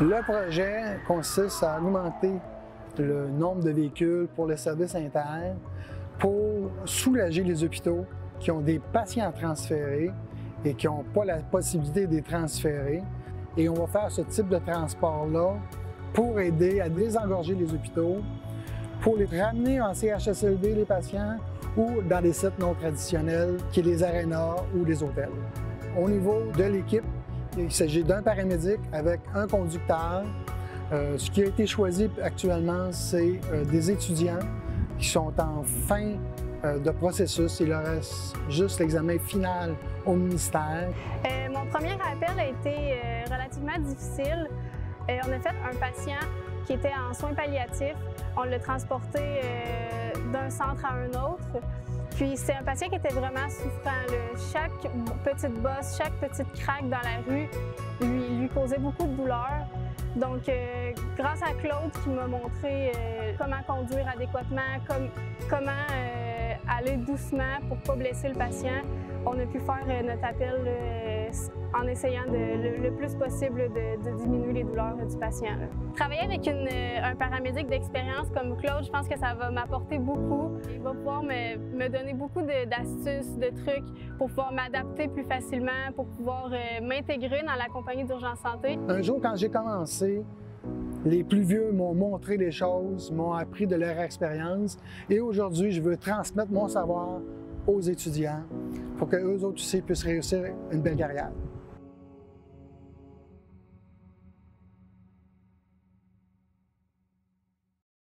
Le projet consiste à augmenter le nombre de véhicules pour le service inter pour soulager les hôpitaux qui ont des patients transférés et qui n'ont pas la possibilité de les transférer. Et on va faire ce type de transport-là pour aider à désengorger les hôpitaux, pour les ramener en CHSLD, les patients, ou dans des sites non traditionnels, qui est les arénas ou les hôtels. Au niveau de l'équipe, il s'agit d'un paramédic avec un conducteur. Euh, ce qui a été choisi actuellement, c'est euh, des étudiants qui sont en fin euh, de processus. Il leur reste juste l'examen final au ministère. mon premier appel a été relativement difficile. on a fait un patient qui était en soins palliatifs. On l'a transporté d'un centre à un autre. Puis c'est un patient qui était vraiment souffrant. Chaque petite bosse, chaque petite craque dans la rue lui, causait beaucoup de douleur. Donc, euh, grâce à Claude qui m'a montré euh, comment conduire adéquatement, comment euh, aller doucement pour ne pas blesser le patient, on a pu faire notre appel en essayant le, plus possible de, diminuer les douleurs du patient. Travailler avec un paramédic d'expérience comme Claude, je pense que ça va m'apporter beaucoup. Il va pouvoir me, donner beaucoup d'astuces, de, trucs pour pouvoir m'adapter plus facilement, pour pouvoir m'intégrer dans la compagnie d'urgence santé. Un jour, quand j'ai commencé, les plus vieux m'ont montré des choses, m'ont appris de leur expérience et aujourd'hui, je veux transmettre mon savoir aux étudiants pour qu'eux autres aussi puissent réussir une belle carrière.